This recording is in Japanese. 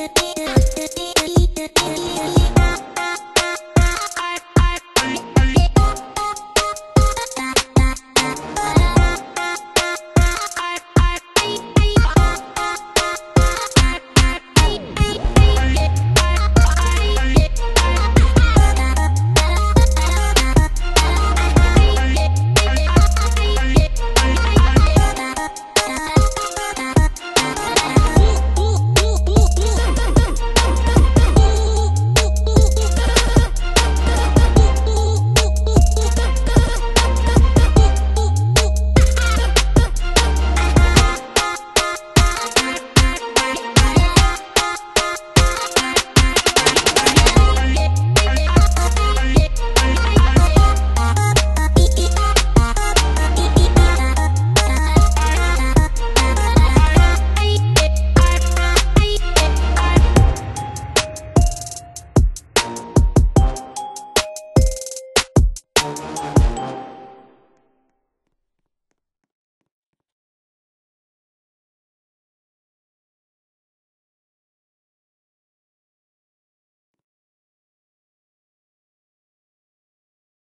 「あったてあいたて」